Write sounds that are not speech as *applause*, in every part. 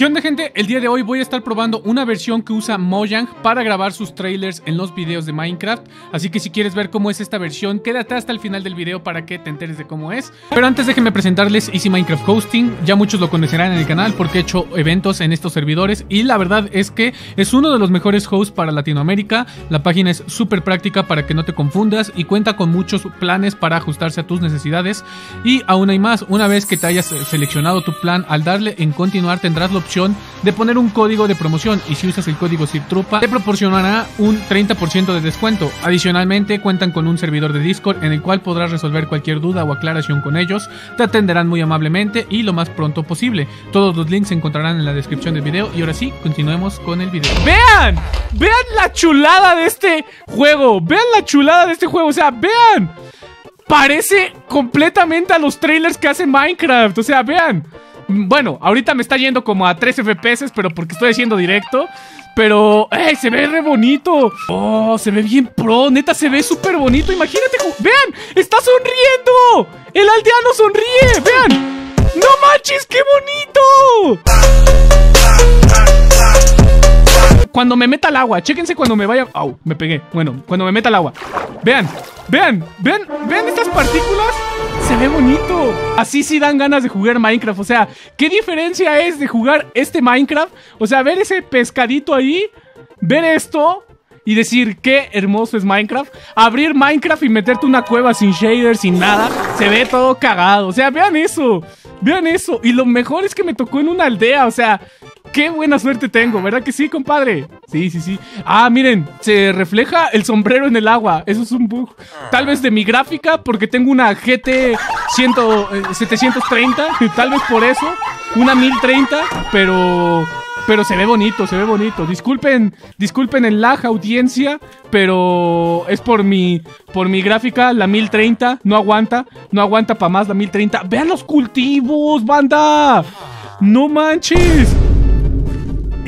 ¿Qué onda gente? El día de hoy voy a estar probando una versión que usa Mojang para grabar sus trailers en los videos de Minecraft. Así que si quieres ver cómo es esta versión, quédate hasta el final del video para que te enteres de cómo es. Pero antes déjenme presentarles Easy Minecraft Hosting. Ya muchos lo conocerán en el canal porque he hecho eventos en estos servidores. Y la verdad es que es uno de los mejores hosts para Latinoamérica. La página es súper práctica para que no te confundas Y cuenta con muchos planes para ajustarse a tus necesidades. Y aún hay más, una vez que te hayas seleccionado tu plan Al darle en continuar tendrás la opción de poner un código de promoción y si usas el código SIRTRUPA te proporcionará un 30% de descuento. Adicionalmente cuentan con un servidor de Discord en el cual podrás resolver cualquier duda o aclaración con ellos, te atenderán muy amablemente y lo más pronto posible. Todos los links se encontrarán en la descripción del video y ahora sí, continuemos con el video. ¡Vean! ¡Vean la chulada de este juego! ¡Vean la chulada de este juego! O sea, vean parece completamente a los trailers que hace Minecraft. O sea, vean. Bueno, ahorita me está yendo como a 3 FPS, pero porque estoy haciendo directo. Pero, ¡ey! Se ve re bonito. Oh, se ve bien pro. Neta, se ve súper bonito. Imagínate. ¡Vean! ¡Está sonriendo! ¡El aldeano sonríe! ¡Vean! ¡No manches! ¡Qué bonito! Cuando me meta al agua, chéquense cuando me vaya. ¡Au! Me pegué. Bueno, cuando me meta al agua. Vean, vean, vean, vean estas partículas. Se ve bonito. Así sí dan ganas de jugar Minecraft. O sea, ¿qué diferencia es de jugar este Minecraft? O sea, ver ese pescadito ahí, ver esto y decir qué hermoso es Minecraft. Abrir Minecraft y meterte una cueva sin shader, sin nada. Se ve todo cagado. O sea, vean eso. Vean eso. Y lo mejor es que me tocó en una aldea. O sea, Qué buena suerte tengo, ¿verdad que sí, compadre? Sí, sí, sí. Ah, miren, se refleja el sombrero en el agua. Eso es un bug. Tal vez de mi gráfica, porque tengo una GT 730. Tal vez por eso. Una 1030, pero... Pero se ve bonito, se ve bonito. Disculpen, disculpen el lag audiencia, pero es por mi por mi gráfica, la 1030 no aguanta, no aguanta para más la 1030. Vean los cultivos, banda. No manches.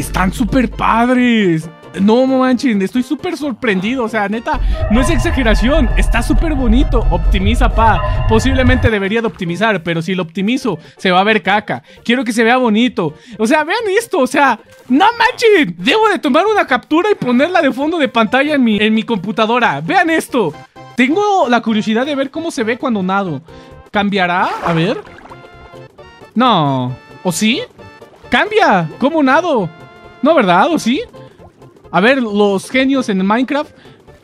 Están súper padres. No manchen, estoy súper sorprendido. O sea, neta, no es exageración. Está súper bonito. Optimiza, pa. Posiblemente debería de optimizar, pero si lo optimizo, se va a ver caca. Quiero que se vea bonito. O sea, vean esto. O sea, no manchen. Debo de tomar una captura y ponerla de fondo de pantalla en mi, en mi computadora. Vean esto. Tengo la curiosidad de ver cómo se ve cuando nado. ¿Cambiará? A ver. No. ¿O sí? ¡Cambia! ¿Cómo nado? No, ¿verdad? ¿O sí? A ver, los genios en Minecraft,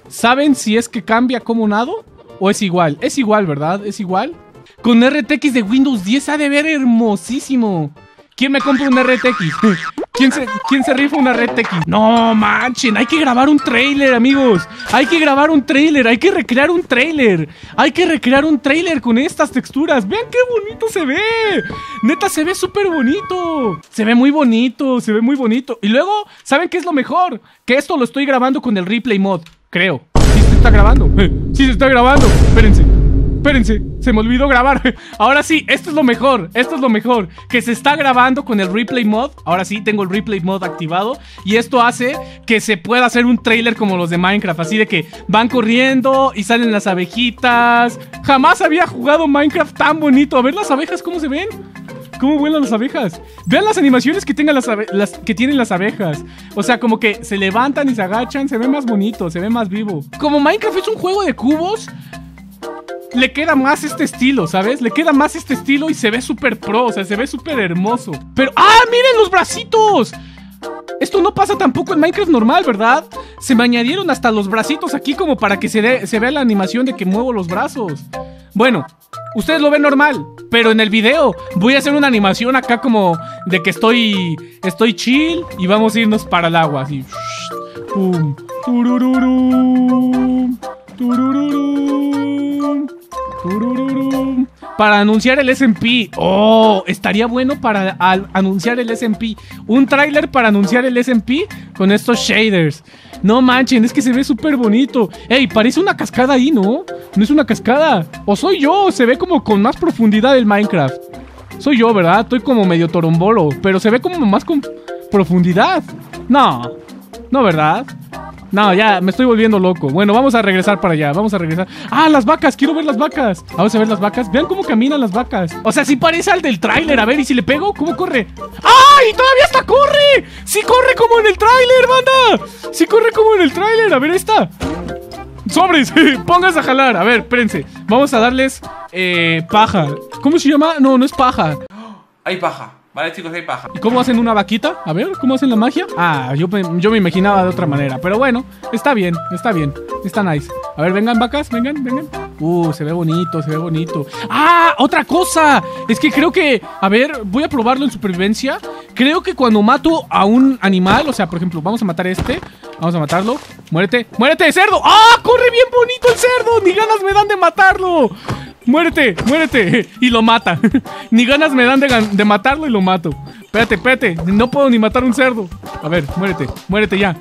¿saben si es que cambia como nado? ¿O es igual? Es igual, ¿verdad? ¿Es igual? Con RTX de Windows 10 ha de ver hermosísimo. ¿Quién me compra un RTX? *laughs* ¿Quién se, ¿Quién se rifa una RTX? No manchen, hay que grabar un trailer, amigos. Hay que grabar un trailer, hay que recrear un trailer. Hay que recrear un trailer con estas texturas. Vean qué bonito se ve. Neta, se ve súper bonito. Se ve muy bonito, se ve muy bonito. Y luego, ¿saben qué es lo mejor? Que esto lo estoy grabando con el replay mod, creo. Sí se está grabando. *laughs* Sí se está grabando. Espérense. Espérense, se me olvidó grabar. *laughs* Ahora sí, esto es lo mejor. Esto es lo mejor. Que se está grabando con el replay mod. Ahora sí, tengo el replay mod activado. Y esto hace que se pueda hacer un trailer como los de Minecraft. Así de que van corriendo y salen las abejitas. Jamás había jugado Minecraft tan bonito. A ver las abejas, ¿cómo se ven? ¿Cómo vuelan las abejas? Vean las animaciones que, que tienen las abejas. O sea, como que se levantan y se agachan. Se ve más bonito, se ve más vivo. Como Minecraft es un juego de cubos, le queda más este estilo, ¿sabes? Le queda más este estilo y se ve súper pro, o sea, se ve súper hermoso. Pero, ¡ah! ¡Miren los bracitos! Esto no pasa tampoco en Minecraft normal, ¿verdad? Se me añadieron hasta los bracitos aquí como para que se, vea la animación de que muevo los brazos. Bueno, ustedes lo ven normal, pero en el video voy a hacer una animación acá como de que estoy estoy chill y vamos a irnos para el agua, así. Pum. Para anunciar el SMP. Oh, estaría bueno para anunciar el SMP. Un tráiler para anunciar el SMP con estos shaders. No manchen, es que se ve súper bonito. Ey, parece una cascada ahí, ¿no? No es una cascada. O soy yo, se ve como con más profundidad el Minecraft. Soy yo, ¿verdad? Estoy como medio torombolo, pero se ve como más con profundidad. No, no, ¿verdad? No, ya, me estoy volviendo loco. Bueno, vamos a regresar para allá, vamos a regresar. ¡Ah, las vacas! Quiero ver las vacas. Vamos a ver las vacas. Vean cómo caminan las vacas. O sea, sí parece al del tráiler. A ver, ¿y si le pego? ¿Cómo corre? ¡Ay! ¡Todavía está como en el tráiler, banda! Sí corre como en el tráiler. A ver, esta. ¡Sobres! *laughs* Pónganse a jalar. A ver, espérense. Vamos a darles eh, paja. ¿Cómo se llama? No, no es paja. Hay paja. Vale, chicos, hay paja. ¿Y cómo hacen una vaquita? A ver, ¿cómo hacen la magia? Ah, yo, yo me imaginaba de otra manera. Pero bueno, está bien, está bien. Está nice. A ver, vengan vacas, vengan, vengan. Uh, se ve bonito, se ve bonito. ¡Ah! ¡Otra cosa! Es que creo que. A ver, voy a probarlo en supervivencia. Creo que cuando mato a un animal, o sea, por ejemplo, vamos a matar a este. Vamos a matarlo. Muérete, muérete, cerdo. ¡Ah! ¡Corre bien bonito el cerdo! Ni ganas me dan de matarlo. Muérete, muérete. *laughs* Y lo mata. *laughs* ni ganas me dan de, matarlo y lo mato. Espérate, espérate. No puedo ni matar un cerdo. A ver, muérete, muérete ya.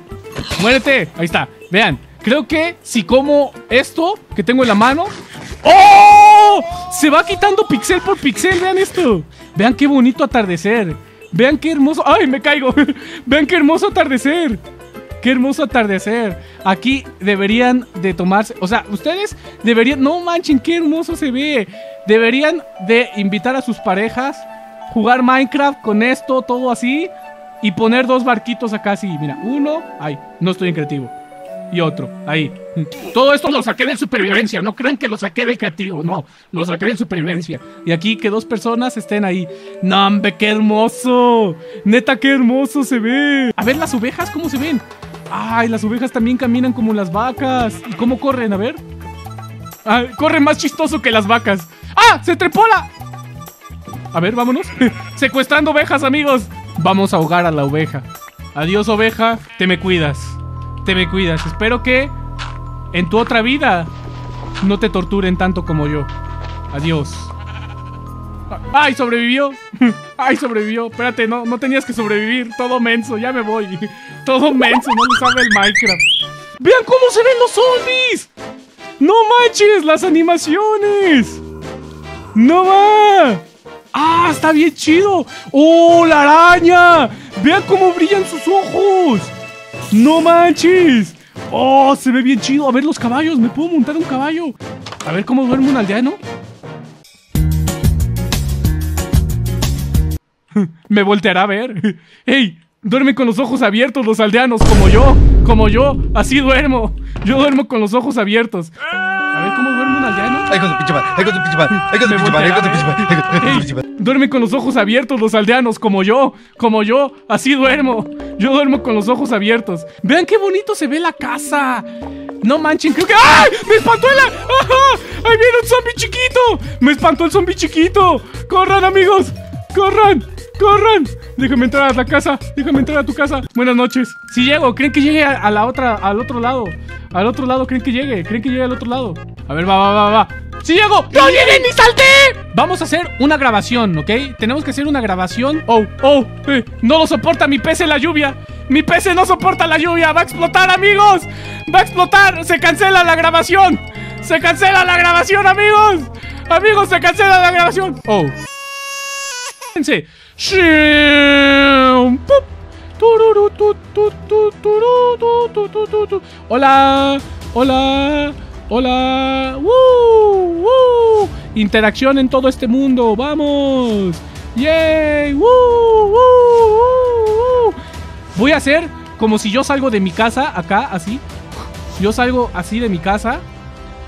Muérete. Ahí está. Vean. Creo que si como esto que tengo en la mano. ¡Oh! Se va quitando pixel por pixel. Vean esto. Vean qué bonito atardecer. Vean qué hermoso. ¡Ay, me caigo! *laughs* Vean qué hermoso atardecer. Qué hermoso atardecer. Aquí deberían de tomarse, o sea, ustedes deberían, no manchen, qué hermoso se ve. Deberían de invitar a sus parejas, jugar Minecraft con esto, todo así, y poner dos barquitos acá así. Mira, uno, ay, no estoy en creativo. Y otro, ahí. Todo esto lo saqué de supervivencia. No crean que lo saqué de creativo. No, lo saqué de supervivencia. Y aquí que dos personas estén ahí. ¡No, hombre, qué hermoso! Neta, qué hermoso se ve. A ver las ovejas, ¿cómo se ven? Ay, las ovejas también caminan como las vacas. ¿Y cómo corren? A ver. Ah, corren más chistoso que las vacas. ¡Ah! ¡Se trepó la! A ver, vámonos. *laughs* Secuestrando ovejas, amigos. Vamos a ahogar a la oveja. Adiós, oveja. Te me cuidas. Te me cuidas. Espero que en tu otra vida no te torturen tanto como yo. Adiós. ¡Ay, sobrevivió! ¡Ay, sobrevivió! Espérate, no, no tenías que sobrevivir. Todo menso, ya me voy. Todo menso, no le sabe el Minecraft. ¡Vean cómo se ven los zombies! ¡No manches! ¡Las animaciones! ¡No va! ¡Ah! ¡Está bien chido! ¡Oh, la araña! ¡Vean cómo brillan sus ojos! ¡No manches! ¡Oh! Se ve bien chido. A ver los caballos. ¿Me puedo montar un caballo? A ver cómo duerme un aldeano. *laughs* Me volteará a ver. ¡Ey! Duermen con los ojos abiertos los aldeanos, como yo. Como yo. Así duermo. Yo duermo con los ojos abiertos. A ver cómo duerme un aldeano. Ay, con su pinche madre. Ay, con su pinche madre. Ay, con su pinche madre. Ay, con su pinche madre. Ay, con su pinche madre. duermen con los ojos abiertos los aldeanos, como yo, como yo, así duermo. Yo duermo con los ojos abiertos. Vean qué bonito se ve la casa. No manchen, creo que. ¡Ay! ¡Me espantó el. ¡Ajá! ¡Ahí viene un zombie chiquito! ¡Me espantó el zombie chiquito! ¡Corran, amigos! ¡Corran! ¡Corran! Déjame entrar a la casa. Déjame entrar a tu casa. Buenas noches. Si llego, ¿creen que llegue a, la otra, al otro lado? Al otro lado, ¿creen que llegue? ¿Creen que llegue al otro lado? A ver, va, va, va, va. ¡Sí llego! ¡No llegué ni salté! Vamos a hacer una grabación, ¿ok? Tenemos que hacer una grabación. ¡Oh, oh! eh, no lo soporta mi PC la lluvia. Mi PC no soporta la lluvia. ¡Va a explotar, amigos! ¡Va a explotar! ¡Se cancela la grabación! ¡Se cancela la grabación, amigos! Amigos, se cancela la grabación. ¡Oh! Hola, hola, hola. ¡Woo! ¡Woo! Interacción en todo este mundo. ¡Vamos! ¡Yay! ¡Woo! ¡Woo! Voy a hacer como si yo salgo de mi casa, acá, así. Yo salgo así de mi casa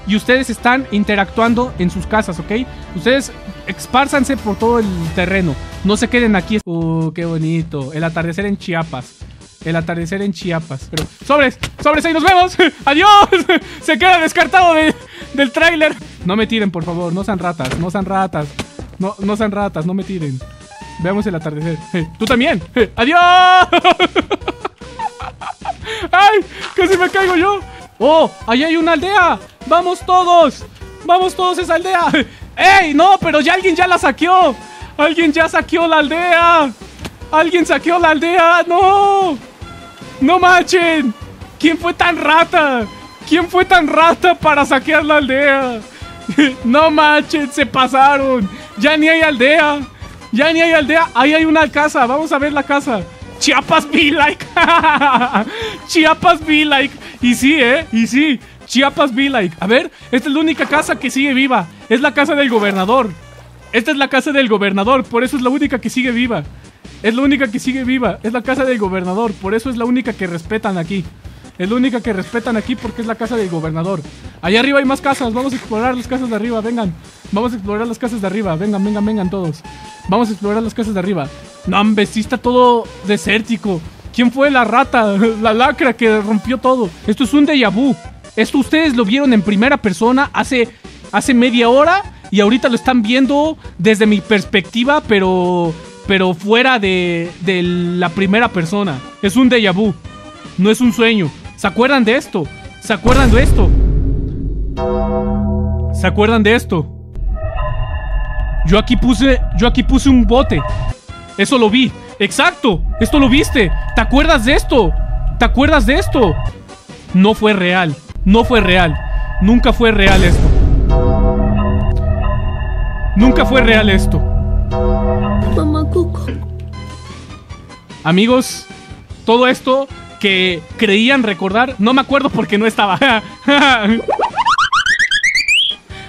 y ustedes están interactuando en sus casas, ¿ok? Ustedes expársanse por todo el terreno. No se queden aquí. Uh, qué bonito. El atardecer en Chiapas. El atardecer en Chiapas. Sobres, sobres, ahí nos vemos. *laughs* Adiós. *laughs* Se queda descartado de- del tráiler. No me tiren, por favor. No sean ratas, no sean ratas. No, no sean ratas, no me tiren. Veamos el atardecer. Eh, Tú también. Eh, Adiós. *laughs* ¡Ay! ¡Casi me caigo yo! ¡Oh! ¡Ahí hay una aldea! ¡Vamos todos! ¡Vamos todos a esa aldea! *laughs* ¡Ey! ¡No! Pero ya alguien ya la saqueó. ¡Alguien ya saqueó la aldea! ¡Alguien saqueó la aldea! ¡No! ¡No manchen! ¿Quién fue tan rata? ¿Quién fue tan rata para saquear la aldea? *laughs* ¡No manchen! ¡Se pasaron! ¡Ya ni hay aldea! ¡Ya ni hay aldea! ¡Ahí hay una casa! ¡Vamos a ver la casa! Chiapas be like. *laughs* Chiapas be like. Y sí, ¿eh? Y sí. Chiapas be like. A ver, esta es la única casa que sigue viva. Es la casa del gobernador. Esta es la casa del gobernador. Por eso es la única que sigue viva. Es la única que sigue viva. Es la casa del gobernador. Por eso es la única que respetan aquí. Es la única que respetan aquí porque es la casa del gobernador. Allá arriba hay más casas. Vamos a explorar las casas de arriba. Vengan. Vamos a explorar las casas de arriba. Vengan, vengan, vengan todos. Vamos a explorar las casas de arriba. No, hombre, está todo desértico. ¿Quién fue la rata? *laughs* La lacra que rompió todo. Esto es un déjà vu. Esto ustedes lo vieron en primera persona hace, hace media hora y ahorita lo están viendo desde mi perspectiva, pero, pero fuera de, de la primera persona. Es un déjà vu. No es un sueño. ¿Se acuerdan de esto? ¿Se acuerdan de esto? ¿Se acuerdan de esto? Yo aquí puse, yo aquí puse un bote. Eso lo vi. Exacto. Esto lo viste. ¿Te acuerdas de esto? ¿Te acuerdas de esto? No fue real. No fue real. Nunca fue real esto. Nunca fue real esto. Mamá Coco. Amigos, todo esto que creían recordar, no me acuerdo porque no estaba. *laughs*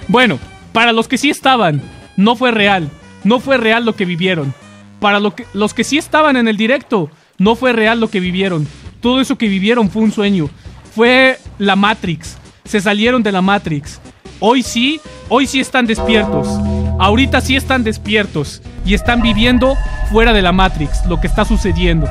bueno, para los que sí estaban, no fue real. No fue real lo que vivieron. Para lo que, los que sí estaban en el directo, no fue real lo que vivieron. Todo eso que vivieron fue un sueño. Fue la Matrix. Se salieron de la Matrix. Hoy sí, hoy sí están despiertos. Ahorita sí están despiertos. Y están viviendo fuera de la Matrix, lo que está sucediendo.